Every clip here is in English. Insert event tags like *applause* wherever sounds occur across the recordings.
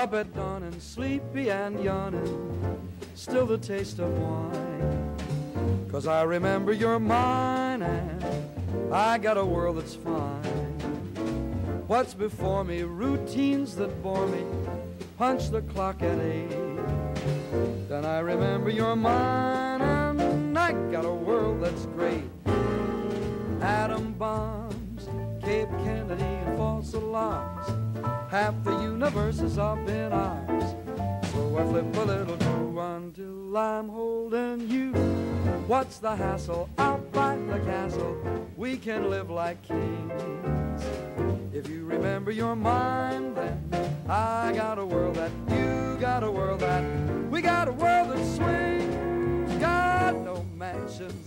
Up at dawn and sleepy and yawning, still the taste of wine. Cause I remember you're mine and I got a world that's fine. What's before me, routines that bore me, punch the clock at eight. Then I remember you're mine and I got a world that's great. Atom bombs, Cape Kennedy and false alarms. Half the universe is up in arms. So I flip a little too until I'm holding you. What's the hassle? Out by the castle. We can live like kings. If you remember your mind, then I got a world that you got a world that we got a world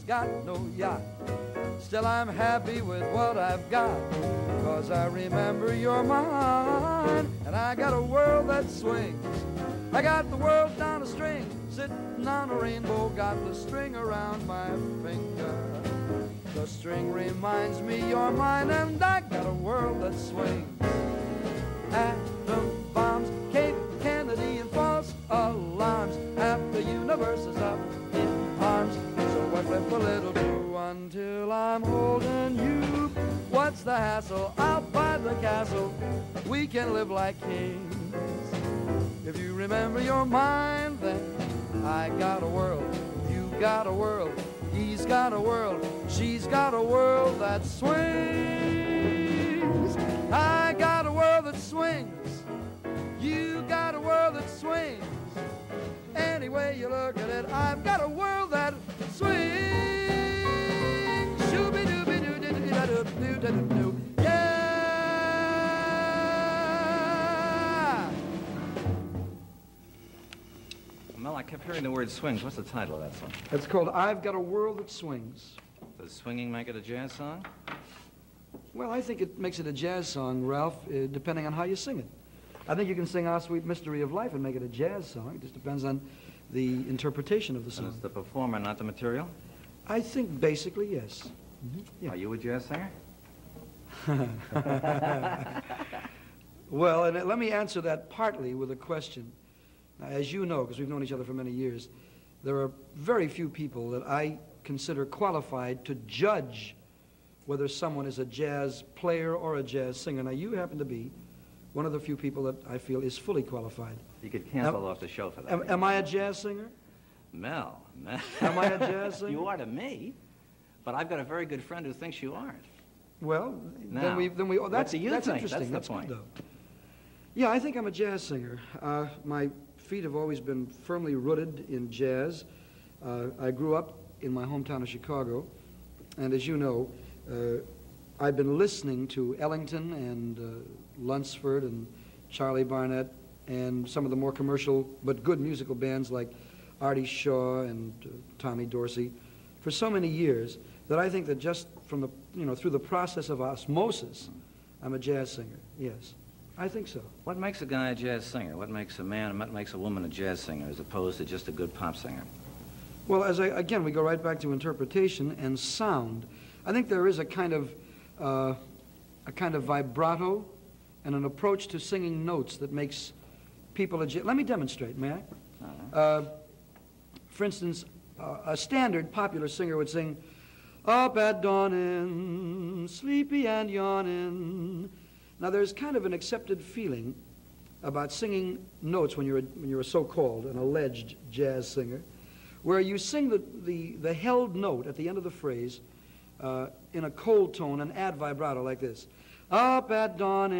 got no yacht. Still, I'm happy with what I've got. Cause I remember you're mine, and I got a world that swings. I got the world down a string, sitting on a rainbow, got the string around my finger. The string reminds me you're mine, and I got a world that swings. Atom I'm holding you. What's the hassle? Out by the castle, we can live like kings. If you remember your mind, then I got a world, you got a world, he's got a world, she's got a world that swings. I got a world that swings, you got a world that swings. Any way you look at it, I've got a world that swings. I kept hearing the word swings. What's the title of that song? It's called I've Got a World That Swings. Does swinging make it a jazz song? Well, I think it makes it a jazz song, Ralph, uh, depending on how you sing it. I think you can sing Our Sweet Mystery of Life and make it a jazz song. It just depends on the interpretation of the And song. it's the performer, not the material? I think basically, yes. Yeah. Are you a jazz singer? *laughs* *laughs* Well, and let me answer that partly with a question. Now, as you know, because we've known each other for many years, there are very few people that I consider qualified to judge whether someone is a jazz player or a jazz singer. Now, you happen to be one of the few people that I feel is fully qualified. You could cancel Am- off the show for that. Am, am I a jazz singer? Mel, Mel. Am I a jazz *laughs* singer? you are to me, but I've got a very good friend who thinks you aren't. Well, Now, then we then we. Oh, that's that's interesting. That's the good, point. though. Yeah, I think I'm a jazz singer. Uh, my feet have always been firmly rooted in jazz. Uh, I grew up in my hometown of Chicago, and as you know, uh, I've been listening to Ellington and uh, Lunceford and Charlie Barnet and some of the more commercial but good musical bands like Artie Shaw and uh, Tommy Dorsey for so many years that I think that just from the you know through the process of osmosis, I'm a jazz singer. Yes, I think so. What makes a guy a jazz singer? What makes a man, and what makes a woman a jazz singer as opposed to just a good pop singer? Well, as I, again, we go right back to interpretation and sound. I think there is a kind of uh, a kind of vibrato and an approach to singing notes that makes people a. jazz. Let me demonstrate, may I? Uh, for instance, uh, a standard popular singer would sing, "Up at dawning, sleepy and yawning." Now, there's kind of an accepted feeling about singing notes when you're a, when you're a so-called an alleged jazz singer where you sing the, the, the held note at the end of the phrase uh, in a cold tone and add vibrato like this. Up at dawning,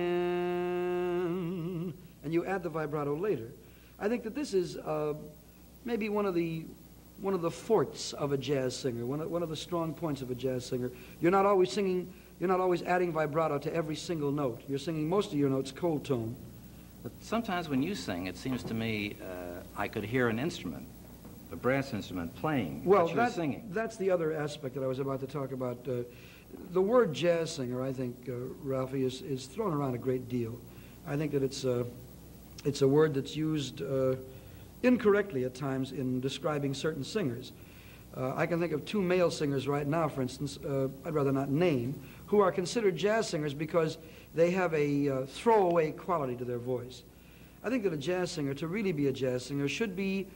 and you add the vibrato later. I think that this is uh, maybe one of the one of the forts of a jazz singer, one of, one of the strong points of a jazz singer. You're not always singing, you're not always adding vibrato to every single note. You're singing most of your notes cold tone. But sometimes when you sing, it seems to me uh, I could hear an instrument, a brass instrument, playing Well, you're that, singing. that's the other aspect that I was about to talk about. Uh, the word jazz singer, I think, uh, Ralphie, is, is thrown around a great deal. I think that it's, uh, it's a word that's used uh, incorrectly at times in describing certain singers. Uh, I can think of two male singers right now, for instance, uh, I'd rather not name, who are considered jazz singers because they have a uh, throwaway quality to their voice. I think that a jazz singer, to really be a jazz singer, should be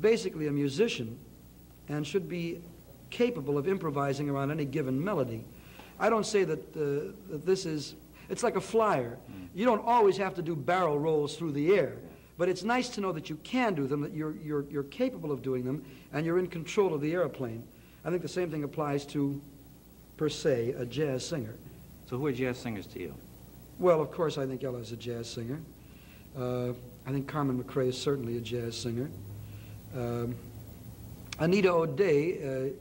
basically a musician and should be capable of improvising around any given melody. I don't say that, uh, that this is, it's like a flyer. You don't always have to do barrel rolls through the air, but it's nice to know that you can do them, that you're, you're, you're capable of doing them, and you're in control of the airplane. I think the same thing applies to, per se, a jazz singer. So who are jazz singers to you? Well, of course, I think Ella's a jazz singer. Uh, I think Carmen McRae is certainly a jazz singer. Um, Anita O'Day uh,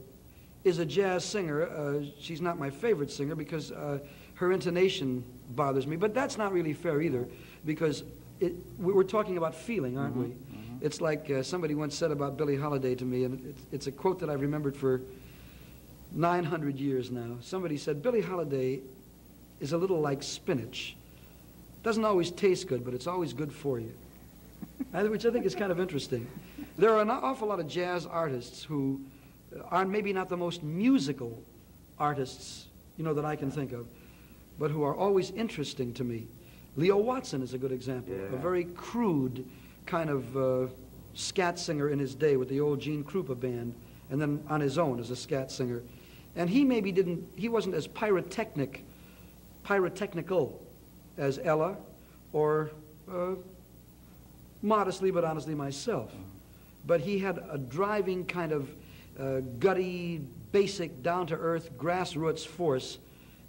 is a jazz singer. Uh, she's not my favorite singer because uh, her intonation bothers me, but that's not really fair either because it, we- we're talking about feeling, aren't we? It's like uh, somebody once said about Billie Holiday to me, and it's, it's a quote that I've remembered for 900 years now. Somebody said, Billie Holiday is a little like spinach. Doesn't always taste good, but it's always good for you. *laughs* Which I think is kind of interesting. There are an awful lot of jazz artists who are maybe not the most musical artists, you know, that I can think of, but who are always interesting to me. Leo Watson is a good example. A very crude kind of uh, scat singer in his day with the old Gene Krupa band, and then on his own as a scat singer. And he maybe didn't, he wasn't as pyrotechnic, pyrotechnical as Ella, or uh, modestly but honestly myself. But he had a driving kind of uh, gutty, basic, down-to-earth, grassroots force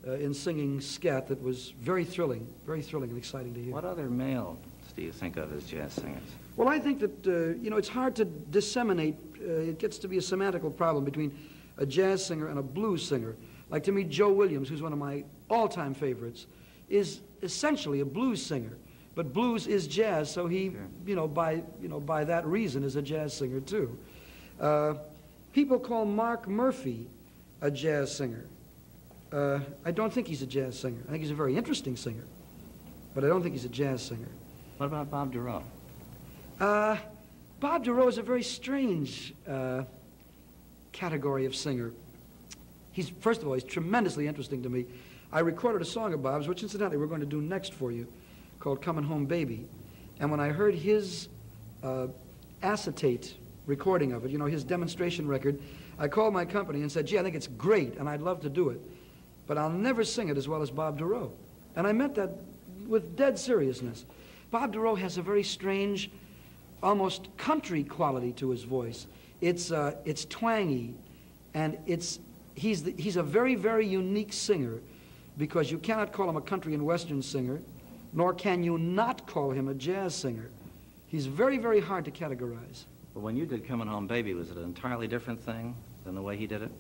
uh, in singing scat that was very thrilling, very thrilling and exciting to hear. What other males do you think of as jazz singers? Well, I think that, uh, you know, it's hard to disseminate. Uh, it gets to be a semantical problem between a jazz singer and a blues singer. Like to me, Joe Williams, who's one of my all-time favorites, is essentially a blues singer. But blues is jazz, so he, Sure. you know, by, you know, by that reason is a jazz singer too. Uh, people call Mark Murphy a jazz singer. Uh, I don't think he's a jazz singer. I think he's a very interesting singer, but I don't think he's a jazz singer. What about Bob Dorough? Uh, Bob Dorough is a very strange uh, category of singer. He's, first of all, he's tremendously interesting to me. I recorded a song of Bob's, which incidentally we're going to do next for you, called Coming Home Baby. And when I heard his uh, acetate recording of it, you know, his demonstration record, I called my company and said, gee, I think it's great, and I'd love to do it. But I'll never sing it as well as Bob Dorough. And I meant that with dead seriousness. Bob Dorough has a very strange, almost country quality to his voice. It's, uh, it's twangy, and it's, he's, the, he's a very, very unique singer because you cannot call him a country and western singer, nor can you not call him a jazz singer. He's very, very hard to categorize. But when you did Coming Home Baby, was it an entirely different thing than the way he did it?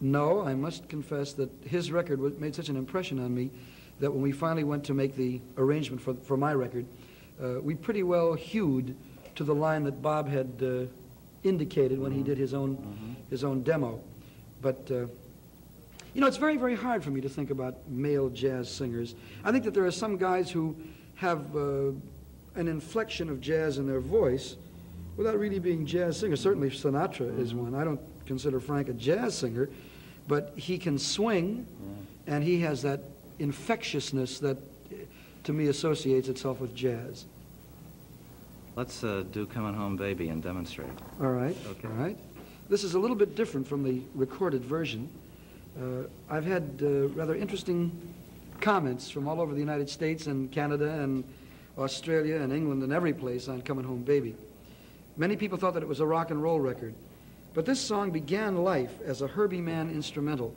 No, I must confess that his record made such an impression on me that when we finally went to make the arrangement for, for my record, uh, we pretty well hewed to the line that Bob had uh, indicated when he did his own, his own demo. But, uh, you know, it's very, very hard for me to think about male jazz singers. I think that there are some guys who have uh, an inflection of jazz in their voice without really being jazz singers. Certainly Sinatra is one. I don't consider Frank a jazz singer, but he can swing, and he has that infectiousness that, to me, associates itself with jazz. Let's uh, do Coming Home Baby and demonstrate. All right. Okay. All right. This is a little bit different from the recorded version. Uh, I've had uh, rather interesting comments from all over the United States and Canada and Australia and England and every place on Coming Home Baby. Many people thought that it was a rock and roll record. But this song began life as a Herbie Mann instrumental.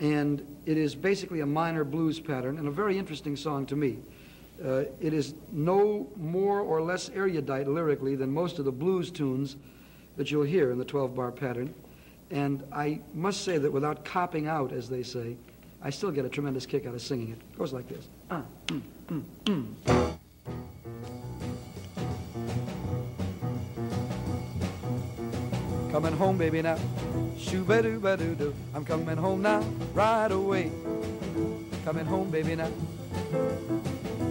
And it is basically a minor blues pattern and a very interesting song to me. Uh, it is no more or less erudite lyrically than most of the blues tunes that you'll hear in the 12 bar pattern. And I must say that without copping out, as they say, I still get a tremendous kick out of singing it. It goes like this. Ah, mm, mm, mm. Coming home, baby, now. shoo ba doo ba doo doo I'm coming home now, right away. Coming home, baby, now.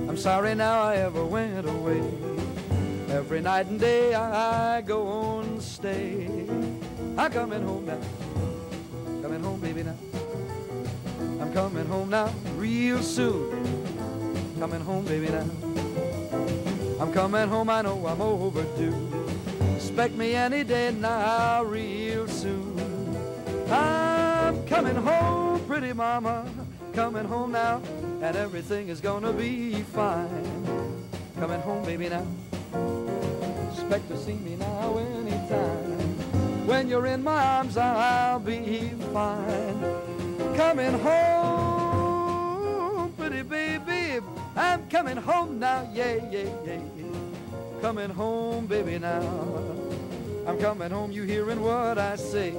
I'm sorry now I ever went away. Every night and day I go on stay. I'm coming home now. Coming home, baby, now. I'm coming home now, real soon. Coming home, baby, now. I'm coming home, I know I'm overdue. Expect me any day now, real soon. I'm coming home, pretty mama, coming home now, and everything is gonna be fine. Coming home, baby, now. Expect to see me now anytime. When you're in my arms, I'll be fine. Coming home, pretty baby, I'm coming home now, yeah, yeah, yeah. Coming home, baby, now. I'm coming home, you hearing what I say,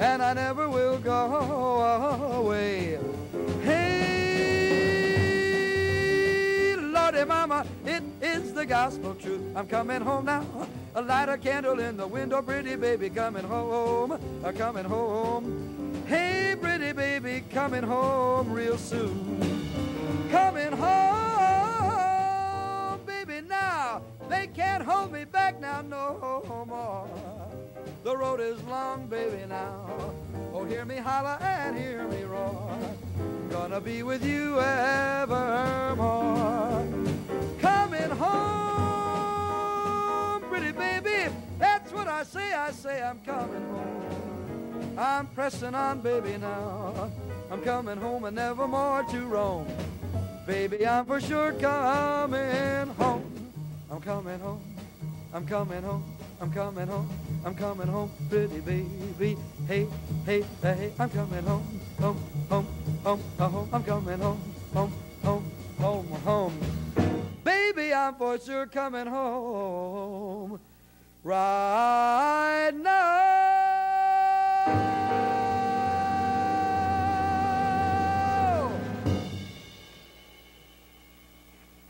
and I never will go away. Hey, Lordy Mama, it is the gospel truth. I'm coming home now. A light a candle in the window, pretty baby, coming home, uh, coming home. Hey, pretty baby, coming home real soon. Coming home, baby, now. They can't hold me back now no more. The road is long, baby, now. Oh, hear me holler and hear me roar. Gonna be with you evermore. Home, pretty baby. That's what I say. I say I'm coming home. I'm pressing on, baby, now. I'm coming home and never more to roam. Baby, I'm for sure coming home. I'm coming home. I'm coming home. I'm coming home. I'm coming home, pretty baby. Hey, hey, hey, I'm coming home. Home, home, home, home. I'm coming home. Home, home, home, home. I'm for sure coming home right now.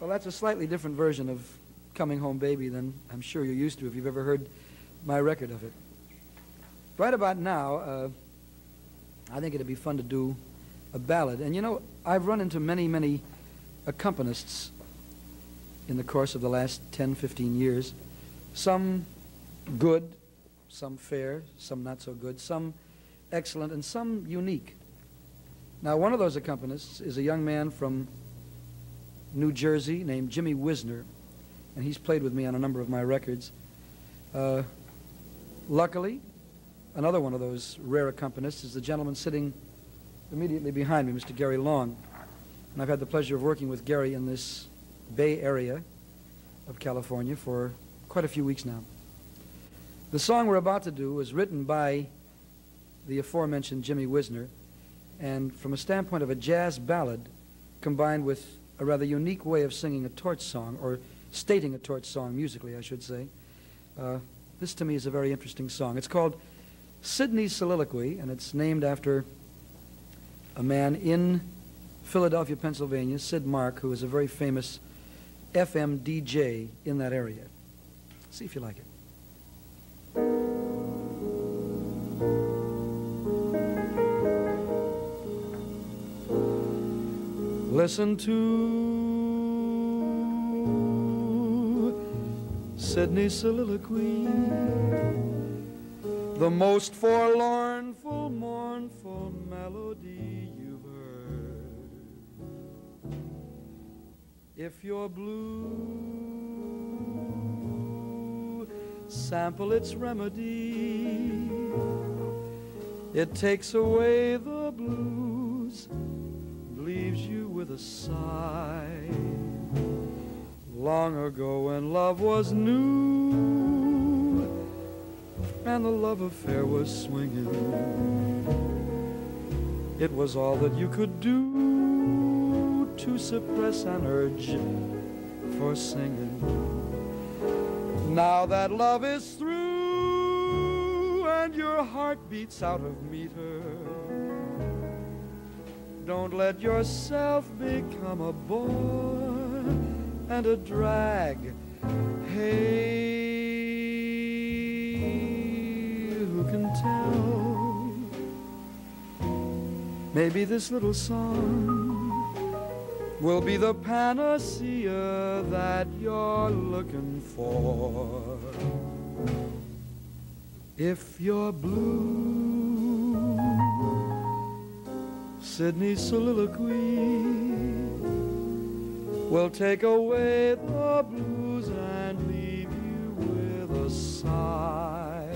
Well, that's a slightly different version of Coming Home Baby than I'm sure you're used to if you've ever heard my record of it. Right about now, uh, I think it'd be fun to do a ballad. And you know, I've run into many, many accompanists in the course of the last 10, 15 years. Some good, some fair, some not so good, some excellent, and some unique. Now, one of those accompanists is a young man from New Jersey named Jimmy Wisner, and he's played with me on a number of my records. Uh, luckily, another one of those rare accompanists is the gentleman sitting immediately behind me, Mr. Gary Long. And I've had the pleasure of working with Gary in this Bay Area of California for quite a few weeks now. The song we're about to do was written by the aforementioned Jimmy Wisner, and from a standpoint of a jazz ballad combined with a rather unique way of singing a torch song, or stating a torch song musically, I should say. Uh, this to me is a very interesting song. It's called Sidney's Soliloquy, and it's named after a man in Philadelphia, Pennsylvania, Sid Mark, who is a very famous FM DJ in that area. See if you like it. Listen to Sidney's soliloquy, the most forlorn, full, mournful melody If you're blue, sample its remedy. It takes away the blues, leaves you with a sigh. Long ago when love was new and the love affair was swinging, it was all that you could do to suppress an urge for singing. Now that love is through and your heart beats out of meter. Don't let yourself become a bore and a drag. Hey, who can tell? Maybe this little song will be the panacea that you're looking for. If you're blue, Sidney's soliloquy will take away the blues and leave you with a sigh.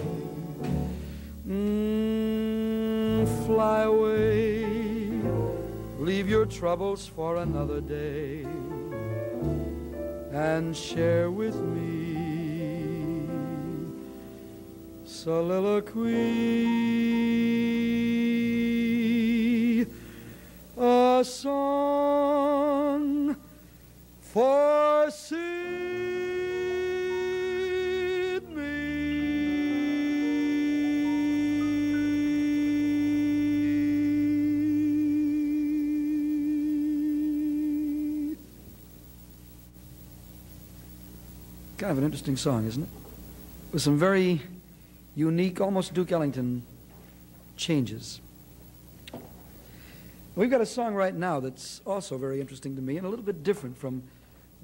Mm, fly away, leave your troubles for another day, and share with me soliloquy, Kind of an interesting song, isn't it? With some very unique, almost Duke Ellington changes. We've got a song right now that's also very interesting to me and a little bit different from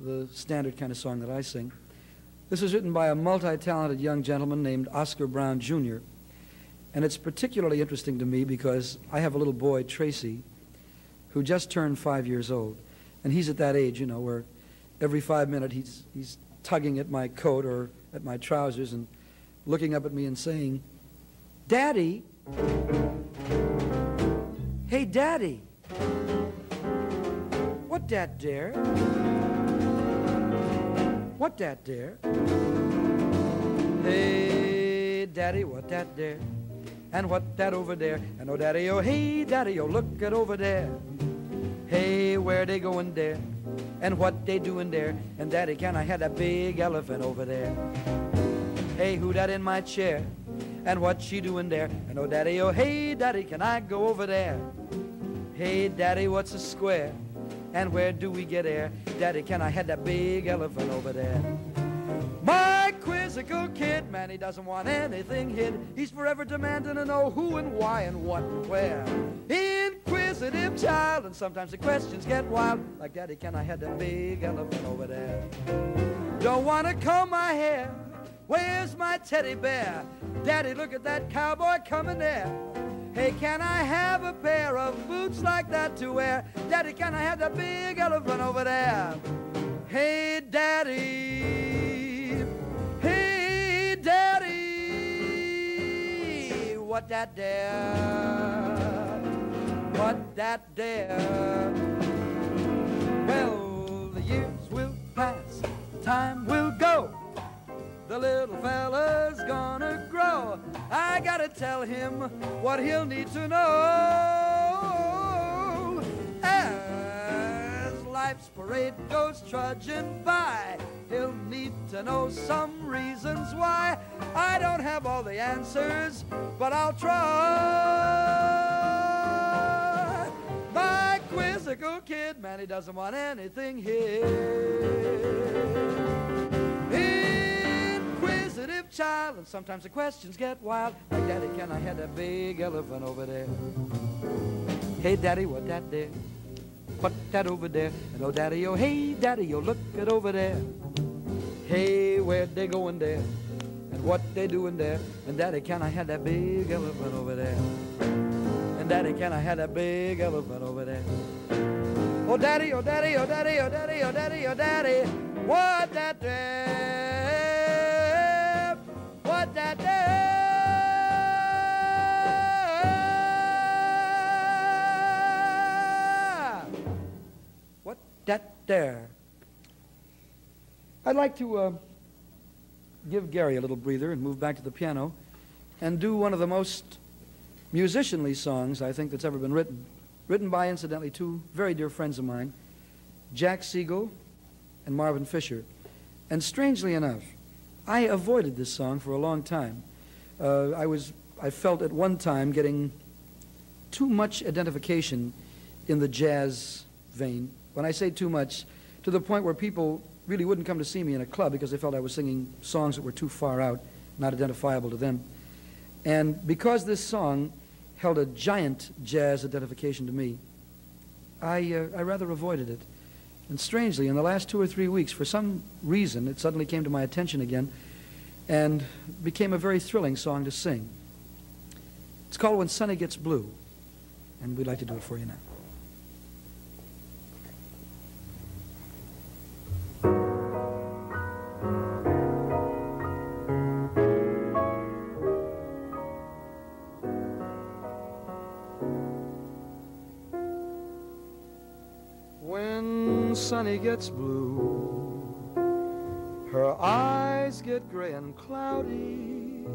the standard kind of song that I sing. This was written by a multi-talented young gentleman named Oscar Brown Jr. And it's particularly interesting to me because I have a little boy, Tracy, who just turned five years old. And he's at that age, you know, where every five minutes he's, he's tugging at my coat or at my trousers and looking up at me and saying, Daddy, hey, Daddy, what that dare? What that dare? Hey, Daddy, what that dare? And what that over there? And oh, Daddy, oh, hey, Daddy, oh, look at over there. Hey, where they going there? And what they doing there? And Daddy, can I have that big elephant over there? Hey, who that in my chair? And what she doing there? And oh, Daddy, oh, hey, Daddy, can I go over there? Hey, Daddy, what's a square? And where do we get air? Daddy, can I have that big elephant over there? My quizzical kid, man, he doesn't want anything hid. He's forever demanding to know who and why and what and where. Inquisitive child, and sometimes the questions get wild. Like, Daddy, can I have that big elephant over there? Don't want to comb my hair. Where's my teddy bear? Daddy, look at that cowboy coming there. Hey, can I have a pair of boots like that to wear? Daddy, can I have that big elephant over there? Hey, Daddy. Hey, Daddy. What that there? What that there? Well, the years will pass, time will go. The little fella's gonna grow. I gotta tell him what he'll need to know. As life's parade goes trudging by, he'll need to know some reasons why. I don't have all the answers, but I'll try. Quizzical kid, man, he doesn't want anything here inquisitive child, and sometimes the questions get wild. Like, Daddy, can I have that big elephant over there? Hey, Daddy, what that there? What that over there? And oh, Daddy, oh, hey, Daddy, oh, look at over there. Hey, where they going there? And what they doing there? And Daddy, can I have that big elephant over there? Daddy, can I have that big elephant over there? Oh, Daddy, oh, Daddy, oh, Daddy, oh, Daddy, oh, Daddy, oh, Daddy, what that there? What that there? What that there? I'd like to uh, give Gary a little breather and move back to the piano and do one of the most musicianly songs I think that's ever been written. Written by, incidentally, two very dear friends of mine, Jack Segal and Marvin Fisher. And strangely enough, I avoided this song for a long time. Uh, I was, I felt at one time getting too much identification in the jazz vein. When I say too much, to the point where people really wouldn't come to see me in a club because they felt I was singing songs that were too far out, not identifiable to them. And because this song held a giant jazz identification to me, I, uh, I rather avoided it. And strangely, in the last two or three weeks, for some reason, it suddenly came to my attention again and became a very thrilling song to sing. It's called When Sunny Gets Blue, and we'd like to do it for you now. Gets blue, her eyes get gray and cloudy.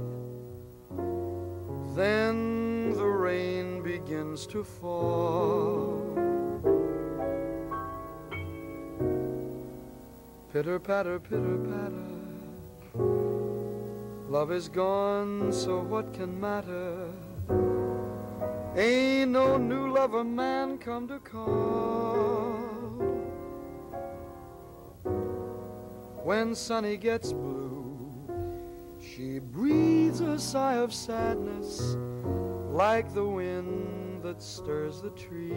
Then the rain begins to fall. Pitter patter, pitter patter. Love is gone, so what can matter? Ain't no new lover man come to call. When Sunny gets blue, she breathes a sigh of sadness like the wind that stirs the trees.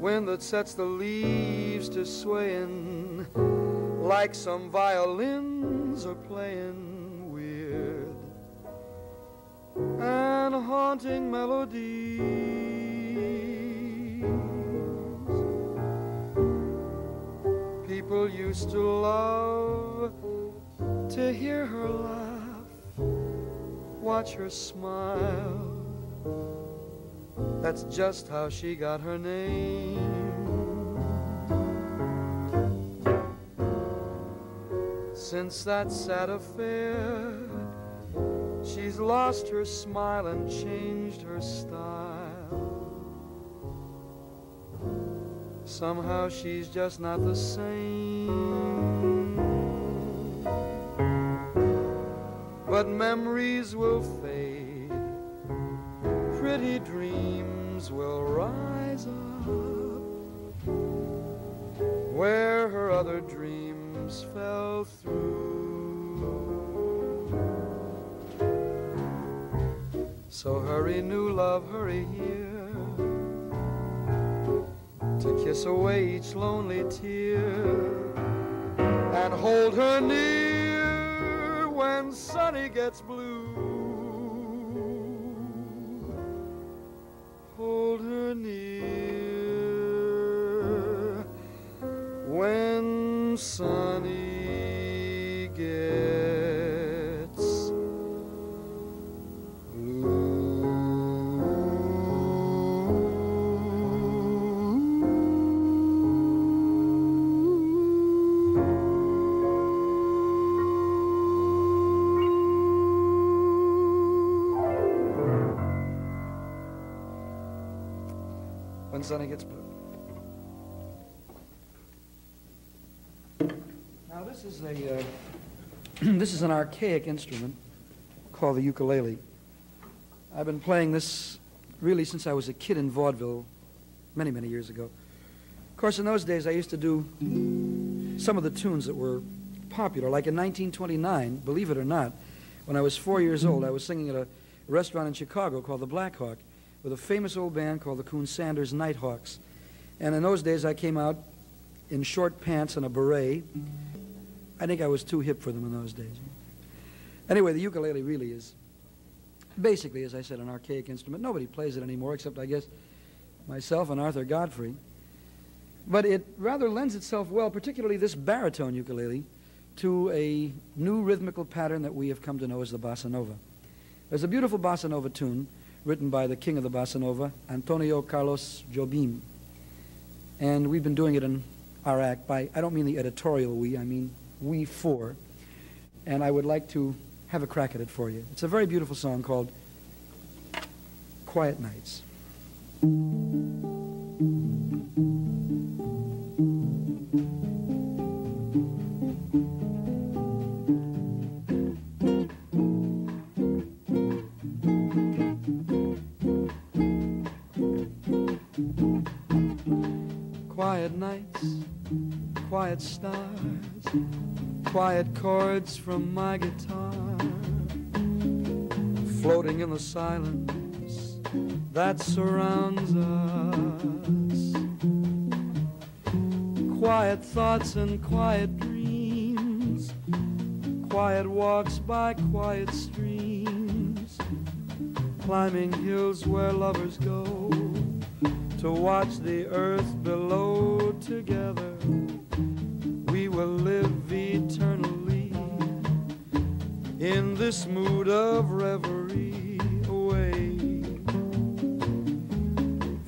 Wind that sets the leaves to swaying like some violins are playing weird and haunting melodies. People used to love to hear her laugh, watch her smile. That's just how she got her name. Since that sad affair, she's lost her smile and changed her style. Somehow she's just not the same. But memories will fade, pretty dreams will rise up where her other dreams fell through. So hurry, new love, hurry here kiss away each lonely tear and hold her near when Sunny gets blue. Hold her near when Sunny Sunny gets blue. Now this is a uh, *clears throat* this is an archaic instrument called the ukulele. I've been playing this really since I was a kid in vaudeville many many years ago. Of course, in those days I used to do some of the tunes that were popular. Like in 1929, believe it or not, when I was four years old, I was singing at a restaurant in Chicago called the Black Hawk with a famous old band called the Coon Sanders Nighthawks. And in those days, I came out in short pants and a beret. I think I was too hip for them in those days. Anyway, the ukulele really is basically, as I said, an archaic instrument. Nobody plays it anymore except, I guess, myself and Arthur Godfrey. But it rather lends itself well, particularly this baritone ukulele, to a new rhythmical pattern that we have come to know as the bossa nova. There's a beautiful bossa nova tune written by the king of the bossa nova, Antonio Carlos Jobim. And we've been doing it in our act by, I don't mean the editorial we, I mean we four. And I would like to have a crack at it for you. It's a very beautiful song called Quiet Nights. Quiet stars, quiet chords from my guitar, floating in the silence that surrounds us. Quiet thoughts and quiet dreams, quiet walks by quiet streams, climbing hills where lovers go to watch the earth below together will live eternally in this mood of reverie away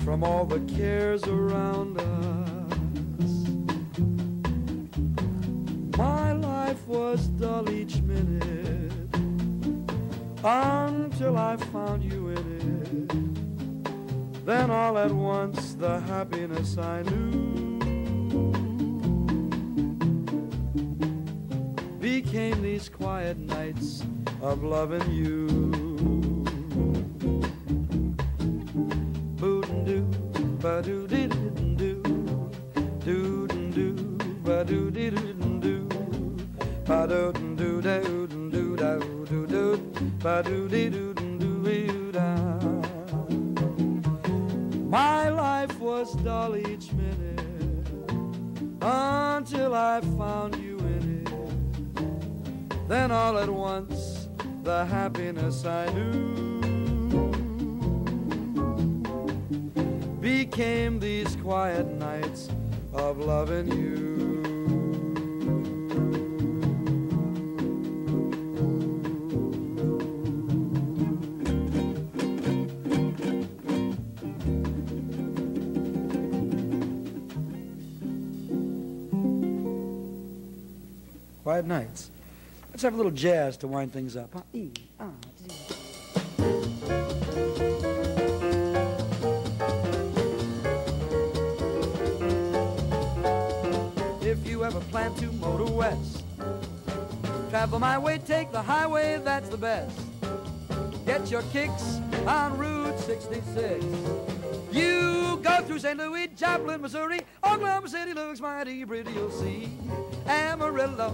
from all the cares around us. My life was dull each minute until I found you in it. Then all at once the happiness I knew Came these quiet nights of loving you. My life was dull each minute until I found you. Then all at once, the happiness I knew became these quiet nights of loving you. Quiet nights. Let's have a little jazz to wind things up. If you ever plan to motor west, travel my way, take the highway, that's the best. Get your kicks on Route 66. You go through St. Louis, Joplin, Missouri, Oklahoma City looks mighty pretty, you'll see. Amarillo,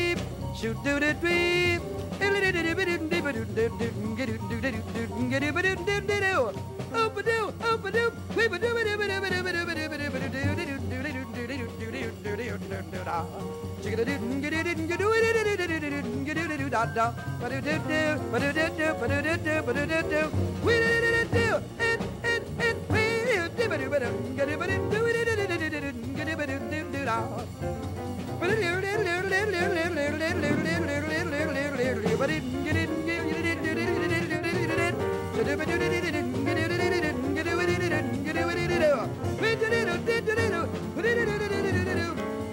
shoot do do dee Get it, but it do it,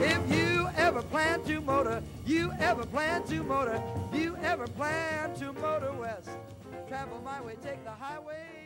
if you ever plan to motor, you ever plan to motor, you ever plan to motor west. Travel my way, take the highway.